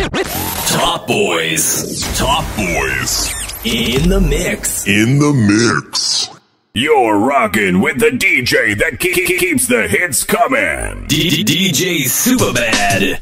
Top Boys. Top Boys. In the mix. In the mix. You're rocking with the DJ that keeps the hits coming. DJ Supa Bad.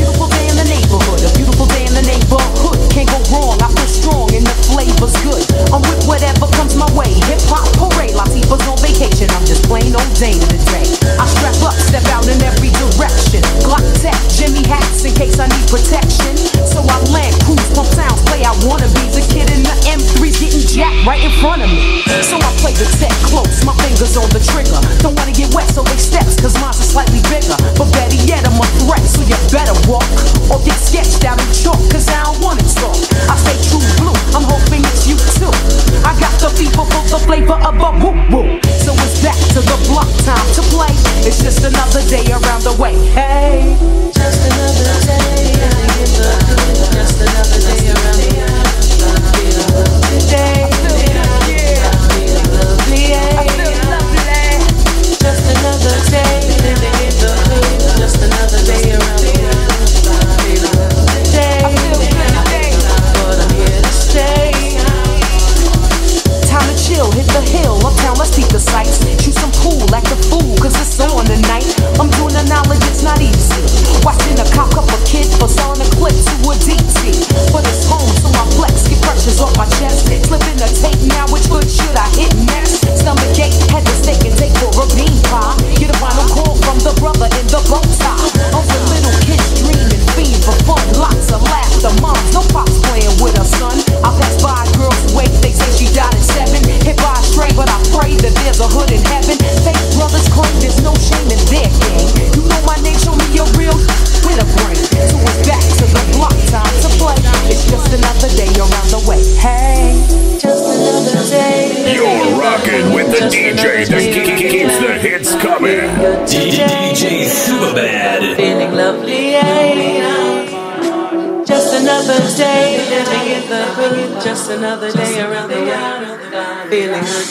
Beautiful day in the neighborhood, a beautiful day in the neighborhood. Can't go wrong, I feel strong and the flavor's good. I'm with whatever comes my way. Hip hop parade, Latifah's on vacation. I'm just plain old Dane today. I strap up, step out in every direction. Glock tech, Jimmy hats in case I need protection. So I land, cruise, pump sounds, play I wanna be. The kid in the M3's getting jacked right in front of me. So I play the tech close, my fingers on the trigger. Don't wanna get wet, so they steps, cause mine's are slightly bigger. But better yet, I'm a threat so you better walk or get sketched out in chalk, cause I don't wanna talk. I stay true blue, I'm hoping it's you too. I got the fever for the flavor of a woo woo. So it's back to the block time to play. It's just another day around the way. Hey, just another day. Just another day around the way. The hill, uptown, let's peep the sights. Shoot some cool, act a fool, cause it's on tonight. I'm doing the knowledge, it's not easy. Watching a cock up a kid for selling a clip to a deep sea. But it's home, so I flex, get pressures off my chest. Slipping the tape now, which hood should I hit next? Stomach ache, had to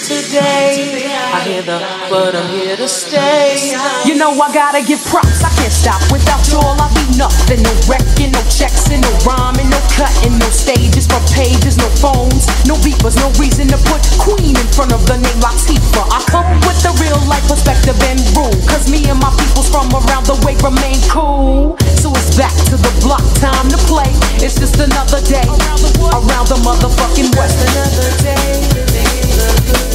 today. I hear the, but I'm here to stay. You know I gotta give props. I can't stop without y'all. I be nothing. No wrecking, no checks, and no rhyming, no cutting, no stages for pages, no phones, no beepers, no reason to put Queen in front of the name Like Latifah. I come with the real life perspective and rule. Cause me and my peoples from around the way remain cool. So it's back to the block, time to play. It's just another day around the motherfucking west. Another day living in the hood.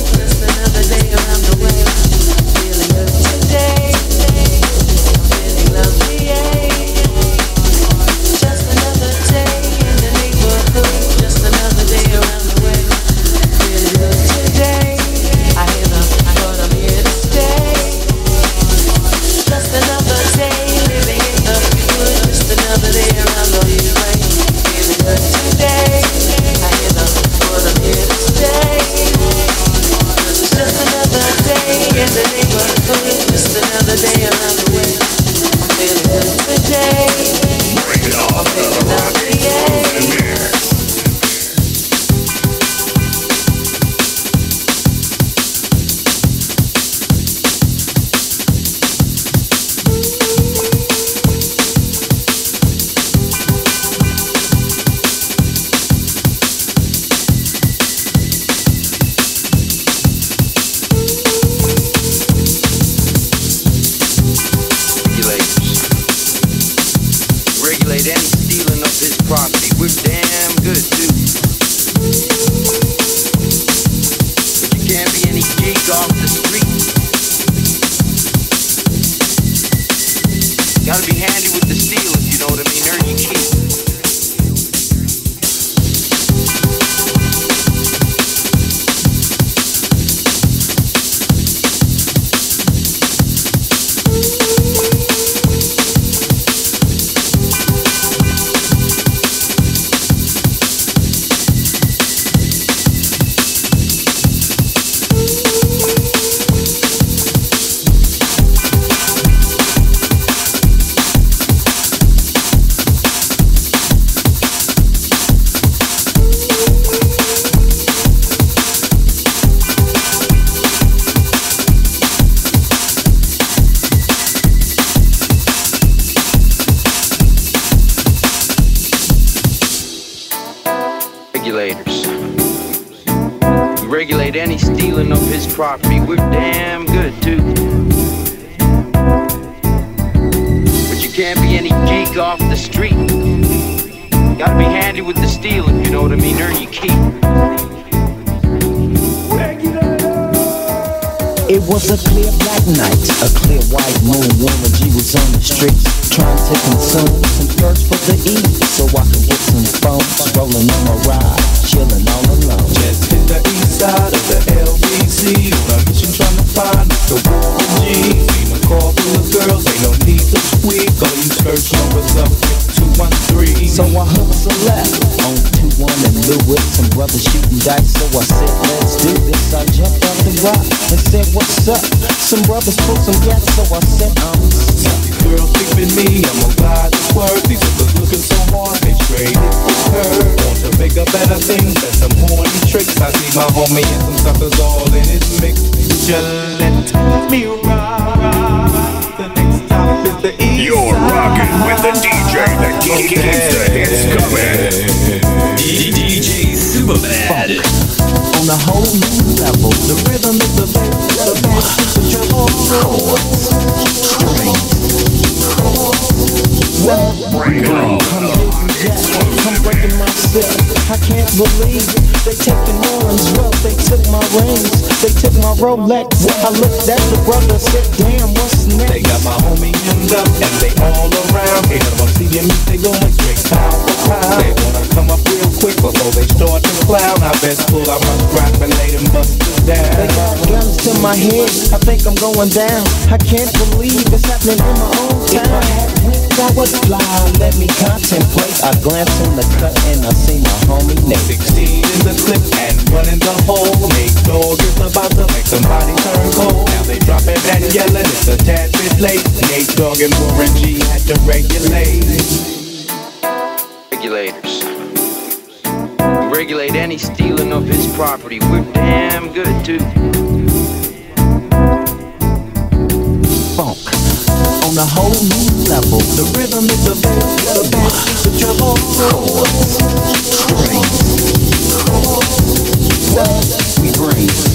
Was a clear black night, a clear white moon. Warren G was on the streets trying to consume some first for the E, so I could get some phones rolling on my ride, chilling all alone. Just hit the east side of the LBC on a mission trying to find Mr. Warren G. Seen a car full of girls, ain't no need to squeak. All you search numbers up with 213. So I hooked a left on 2 1 and Lewis. Some brothers shooting dice, so I said, let's do this. I jumped off the rock said, what's up? Some brothers pulled some gas, so I said, I'm stuck. These girls keeping me, I'm a glad to swerve. These suckers looking so hard, they traded with her. Want to make a better thing than some horny tricks. I see my homie and some suckers all in his mix. Just let me ride. The next stop is the east You're rocking with the DJ that keeps the hits coming. DJ Supa Bad. On a whole new level, the rhythm is the bass, the bass is the treble. Chords, strings, chords. It. I'm breaking myself. I can't believe they taking orange rope. They took my rings, they took my Rolex. I looked at the brother, said, damn, what's next? They got my homie hemmed up and they all around. Them up, see they going straight pound for. They wanna come up real quick before they start to clown. I best pull out my strap and lay them busters They down. got guns to my head, I think I'm going down. I can't believe it's happening in my own town. I had wings, I would fly. Let me contemplate. I glance in the cut and I see my homie Nate. 16 in the clip and running the hole. Nate Dogg is about to make somebody turn cold. Now they drop dropping and yelling, it's a tad bit late. Nate Dogg and Warren G had to regulate. Regulators. Regulate any stealing of his property. We're damn good too. Funk. On a whole new level, the rhythm is the bass, the bass is. Chords, strings, chords. We bring.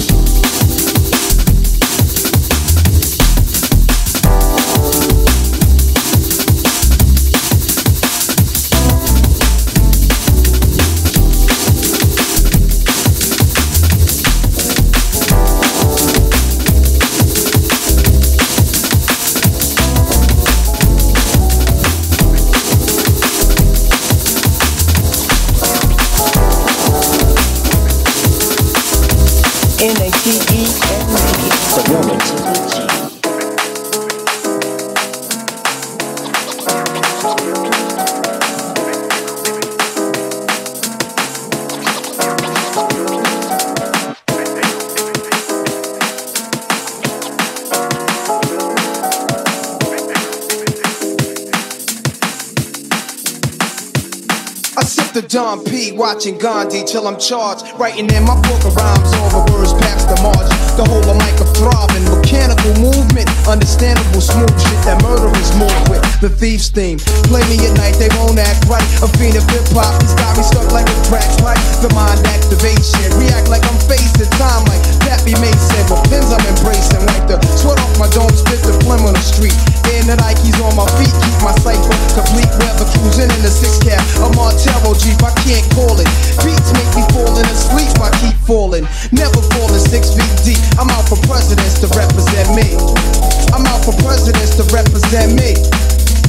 Dom P, watching Gandhi till I'm charged. Writing in my book of rhymes, the words past the march. The whole of mic of throbbing, movement, understandable smooth shit that murderers move with. The thieves theme, play me at night, they won't act right. A fiend of hip hop, it's got me stuck like a crack pipe. The mind activation, react like I'm facing time like Pappy Mason. With pins I'm embracing, like the sweat off my dome, spit the phlegm on the street. And the Nikes on my feet, keep my cipher complete. Weather cruising in the six cap, a Montero Jeep, I can't call it. Beats make me falling asleep, I keep falling. Never falling six feet deep. I'm out for presidents to represent me. I'm out for presidents to represent me.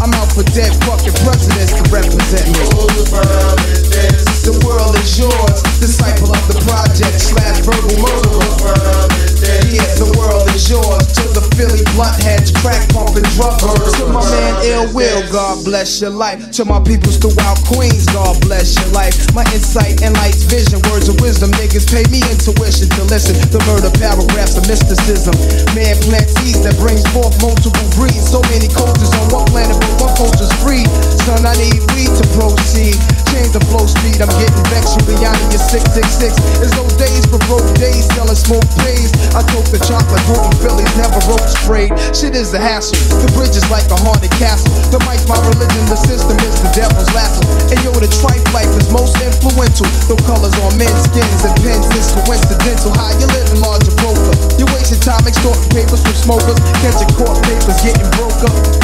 I'm out for dead fucking presidents to represent me. The world is yours, disciple of the project slash verbal murderer. Yeah, the world is yours. To the Philly blunt crack pumping druggers. To my man Ill Will, God bless your life. To my peoples throughout Queens, God bless your life. My insight and light's vision, words of wisdom. Niggas pay me intuition to listen. The murder paragraphs of mysticism. Man plant seeds that brings forth multiple breeds. So many cultures on one planet, but one culture's free. Son, I need weed to proceed maintain the flow speed. I'm getting vexed from beyond your 666. There's no days for broke days, selling smoke plays. I took the chocolate root and Phillies, never broke straight. Shit is a hassle. The bridge is like a haunted castle. The mic's my religion, the system is the devil's lasso. And yo, the tripe life is most influential. The colors on men's skins and pens is coincidental. How you living, larger broker? You're wasting time extorting papers from smokers, catching court papers, getting broke up.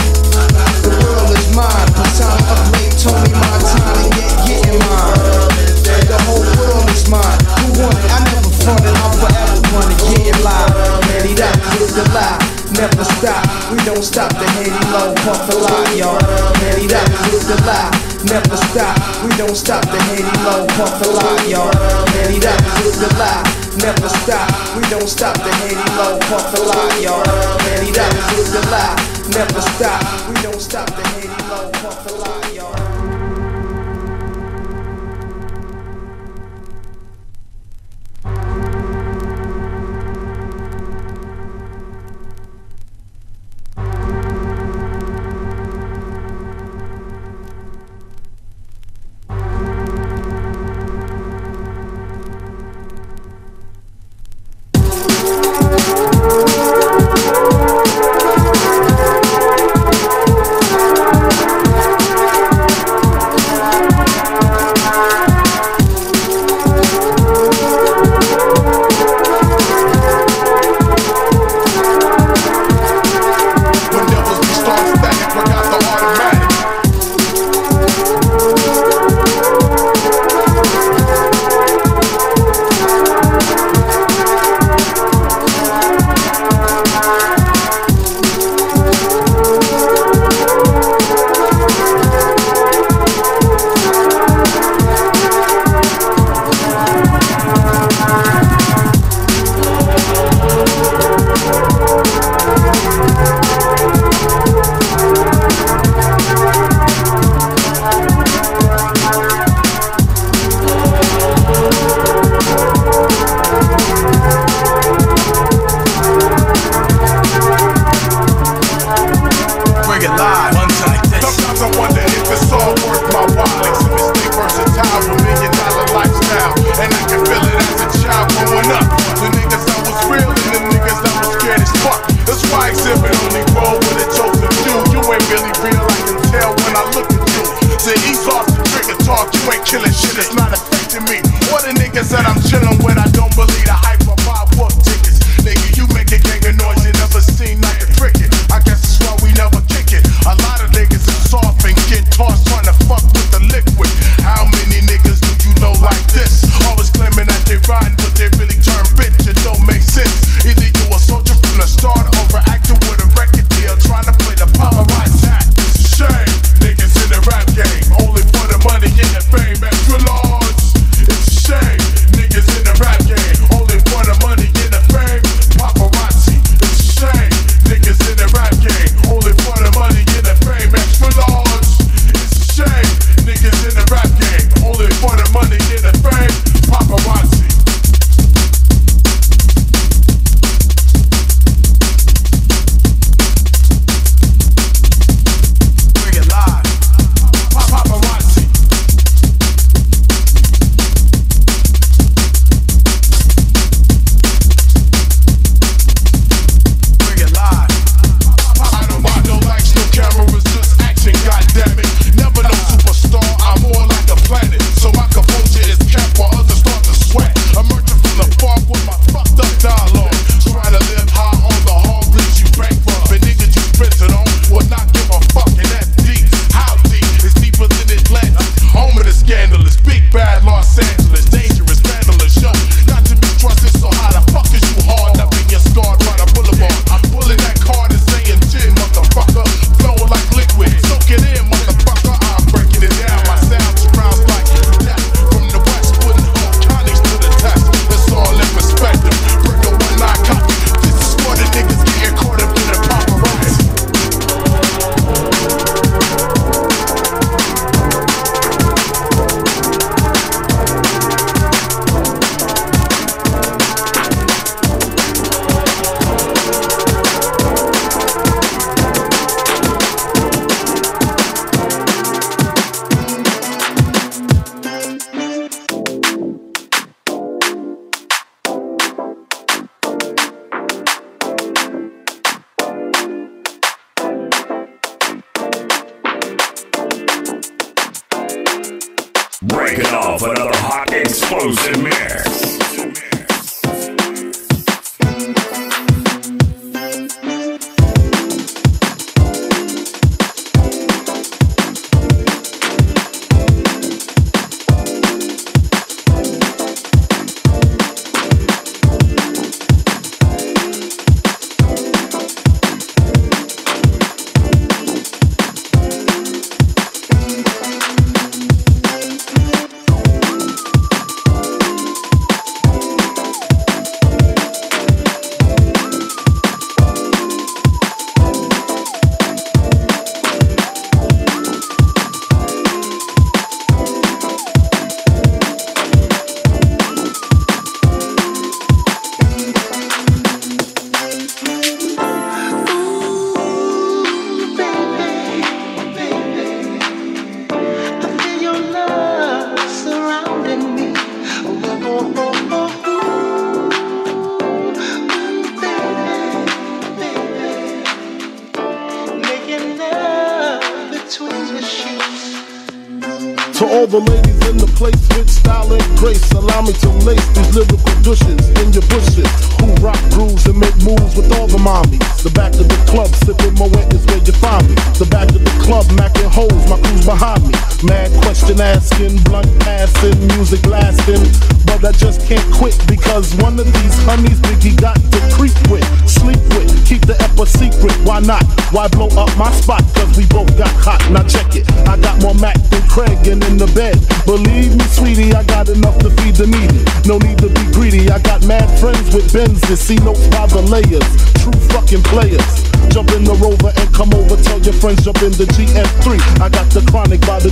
never stop. We don't stop the handy low pump the lot, y'all. Handy that is the lie. Never stop. We don't stop the handy low pump a lot, y'all. Handy that is the lie. Never stop. We don't stop the handy low pump a lot, y'all. Handy that is the lie. Never stop. We don't stop the handy.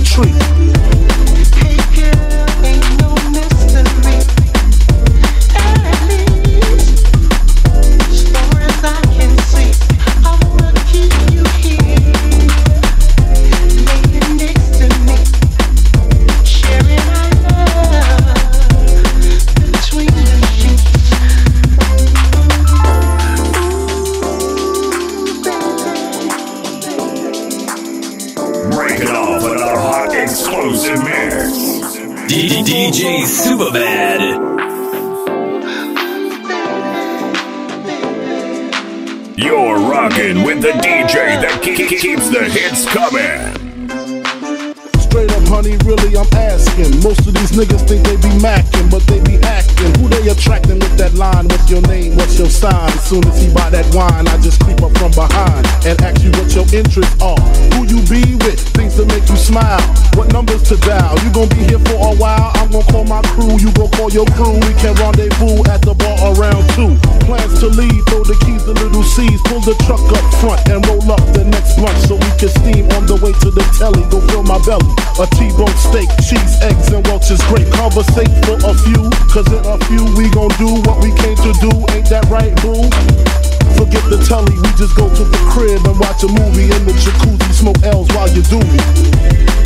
睡 to movie in the jacuzzi, smoke L's while you do me.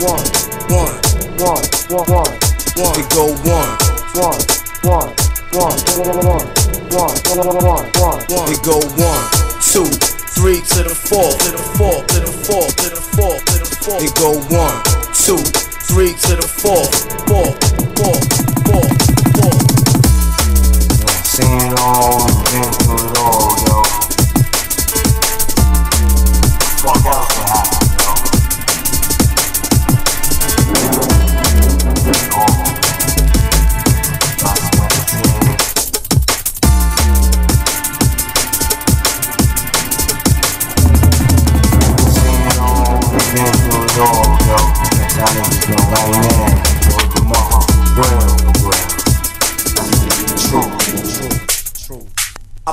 one, one, one, one, one, one. It go one, one, one, one, one, one, one, one, one. It go one, two, three to the four, to go one, two, three to the four, four, four, four, four. Seen it all, been through it all, yo. Fuck out.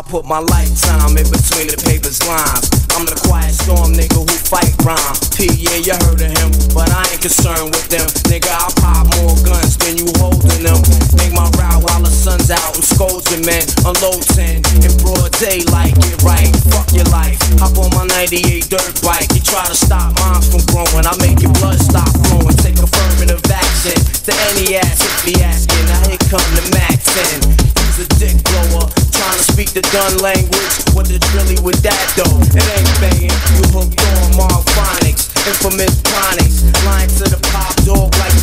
put my lifetime in between the paper's lines. I'm the quiet storm nigga who fight rhyme. P, yeah, you heard of him, but I ain't concerned with them. Nigga, I pop more guns than you holding them. Make my route while the sun's out and scolding men. Unload 10 in broad daylight, get right. Fuck your life. Hop on my 98 dirt bike. You try to stop moms from growing, I make your blood stop flowing. Take affirmative action to any ass if be asking. Now here come the Mac 10 a dick blower. Trying to speak the gun language. What is really with that though? It ain't banging. You hooked on Marvonics, infamous phonics. Lying to the pop dog like,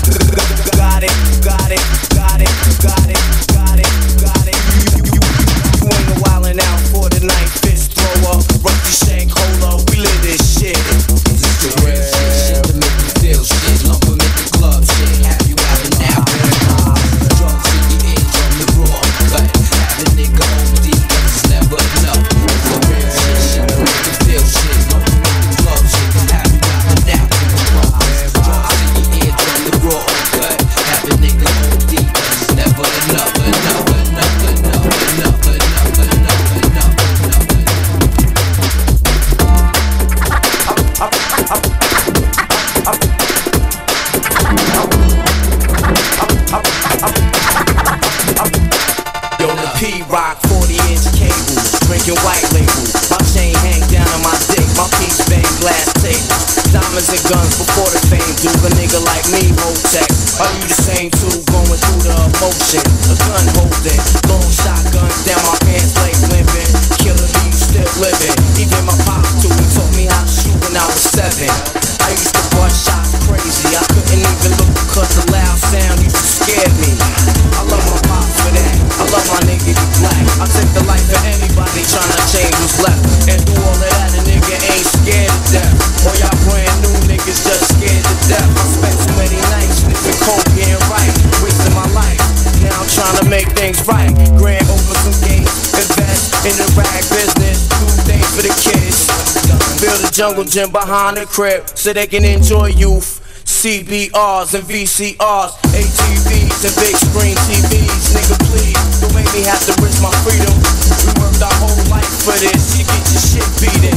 got it, got it, got it, got it, got it, got it. You, you, you, you ain't wildin' out for the night. your wife. Jungle gym behind the crib so they can enjoy youth. CBRs and VCRs, ATVs and big screen TVs. Nigga, please don't make me have to risk my freedom. We worked our whole life for this. You get your shit beaten.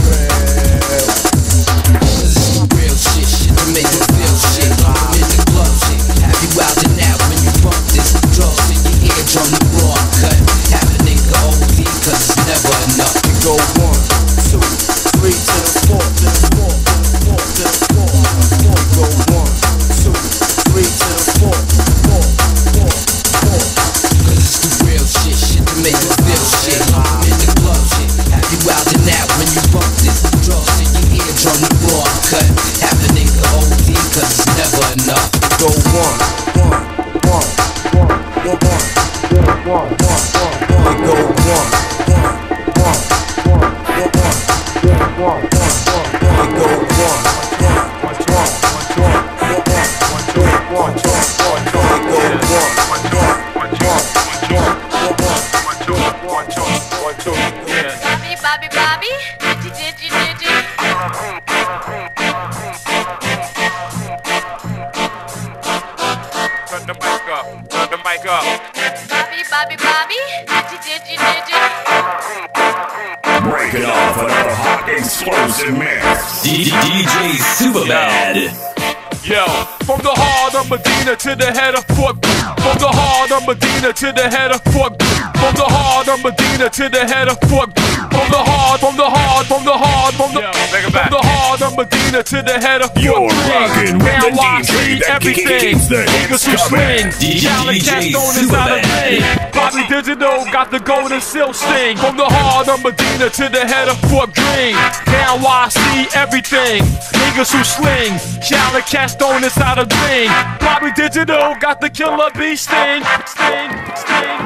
Real shit, shit to make you feel shit. I'm in the club shit. Have you out and out when you bump this? Drugs in your eardrum, the raw cut. Have a nigga OD, cause it's never enough. You go to the header, fuck. From the hard, I'm Medina to the header, fuck. From the heart, I'm Medina to the header, fuck. From the heart, from the heart, from the heart, from the, heart, from the heart, I'm Medina to the header. Fuck. You're rocking Y.C. everything. Niggas who swing, yelling cats known as out of pain. Bobby Digital got the golden silk sting. From the heart of Medina to the head of Fort Greene. Now I see everything. Niggas who sling, yelling cats known as out of ring. Bobby Digital got the killer bee sting. Sting, sting.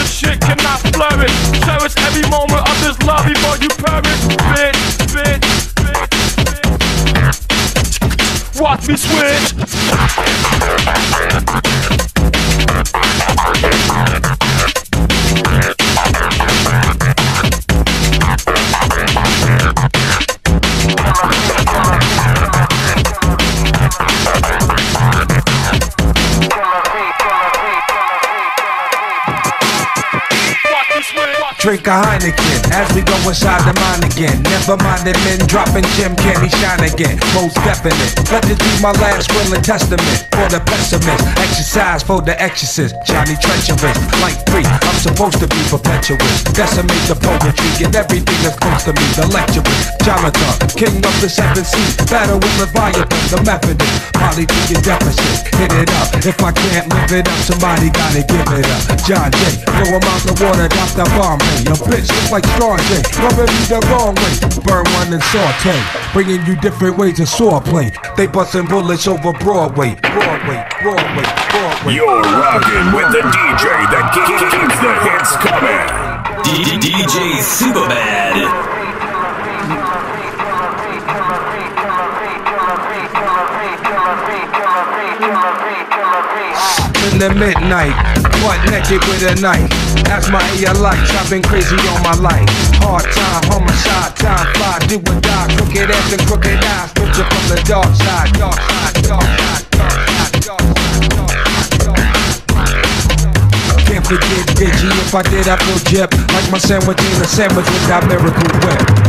This shit cannot flourish. Cherish every moment of this love before you perish. Bitch, bitch, bitch, bitch. Watch me switch. Drink a Heineken as we go inside the mine again. Never mind the men dropping Jim, can he shine again? Most definite. Let this be my last will and testament for the pessimist. Exercise for the exorcist. Johnny treacherous, like three. I'm supposed to be perpetuous. Decimate the poetry, get everything that's close to me. The lecturers, Jonathan, king of the seven seas. Battle with Leviathan, the Methodist. Polytheistic deficit, hit it up. If I can't live it up, somebody gotta give it up. John Jay, blow him out the water, drop the bomb. Me. A bitch look like Strongay, rubbing me the wrong way. Burn one and saute, bringing you different ways of swordplay. They busting bullets over Broadway, Broadway, Broadway, Broadway. You're rocking with the DJ that ke- ke- keeps the hits coming. DJ Supa Bad. In the midnight, butt naked with a knife. That's my ear I've been crazy all my life. Hard time, homicide, time fly, do or die. Crooked ass and crooked eyes, picture from the dark side, dark side, dark side, dark side, dark side. Can't forget Digi, if I did I feel jip Like my sandwich ain't a sandwich without miracle whip